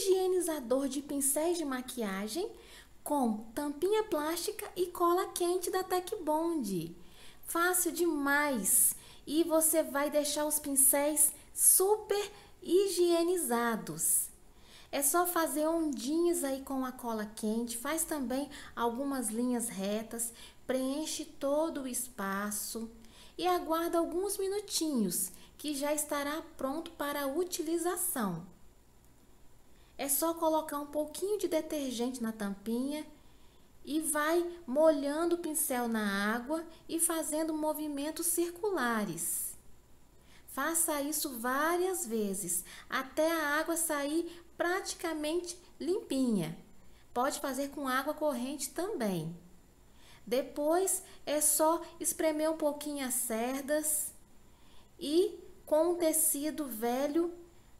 higienizador de pincéis de maquiagem com tampinha plástica e cola quente da Tec Bond. Fácil demais! E você vai deixar os pincéis super higienizados. É só fazer ondinhas aí com a cola quente, faz também algumas linhas retas, preenche todo o espaço e aguarda alguns minutinhos que já estará pronto para utilização. É só colocar um pouquinho de detergente na tampinha e vai molhando o pincel na água e fazendo movimentos circulares. Faça isso várias vezes até a água sair praticamente limpinha. Pode fazer com água corrente também. Depois é só espremer um pouquinho as cerdas e com o tecido velho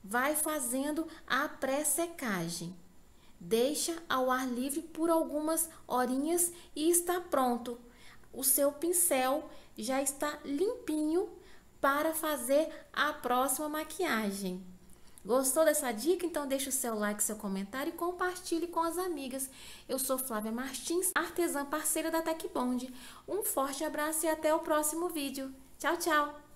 vai fazendo a pré-secagem. Deixa ao ar livre por algumas horinhas e está pronto. O seu pincel já está limpinho para fazer a próxima maquiagem. Gostou dessa dica? Então deixe o seu like, seu comentário e compartilhe com as amigas. Eu sou Flávia Martins, artesã parceira da Tec Bond. Um forte abraço e até o próximo vídeo. Tchau, tchau!